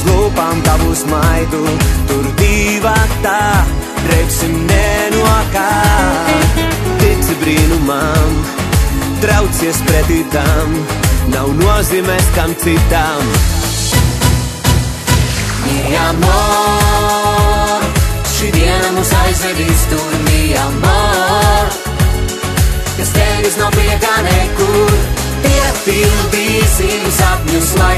uz lūpām tavu smaidu, tur divi tā, reibsim nenokā. Tici brīnumam, traucies pretī tam, nav nozīmēs kam citam. Mi amor, šī diena mūs aizvedīs tur, mi amor, kas tevis nav priekā nekur, piepildīsim sapņus, lai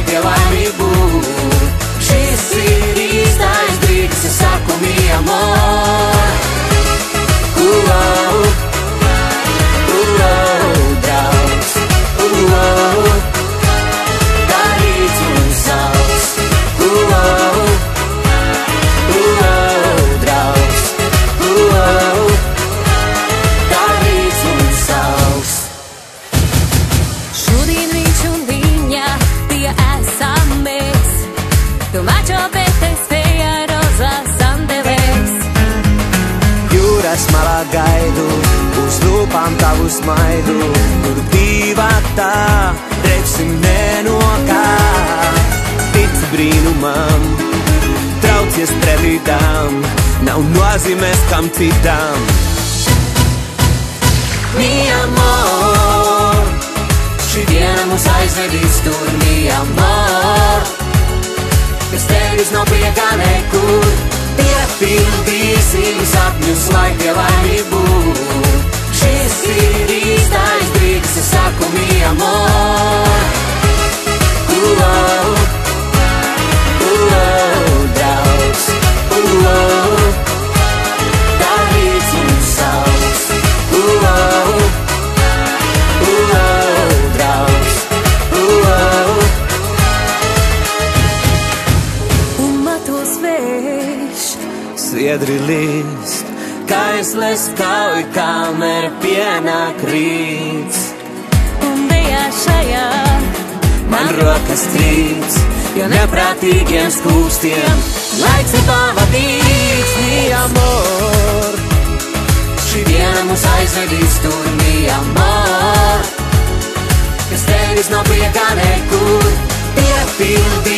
tavu smaidu, tur divi tā, reibsim nenokā. Tic brīnumam, traucies previdām, nav nozīmēs kam citam. Mi amor, šī diena mūs aizvedīs tur, mi amor, kas tevis nav priekā nekur, piepildīsim sapņus, lai tie laimīgi būtu. Es saku, mi amor. Uh-oh, draugs, uh-oh, tā rīts mums sauc. Uh-oh, uh-oh, draugs, uh-oh. Un matos vējš, Sviedri līst, kaisles kauj, kamēr pienāk rīts. Šajā. Man rokas trīc, jo neprātīgiem skūstiem laiks ir pavadīts, mi amor. Šī diena mūs aizvedīs tur, mi amor, kas tevis nav priekā nekur, piepildīsim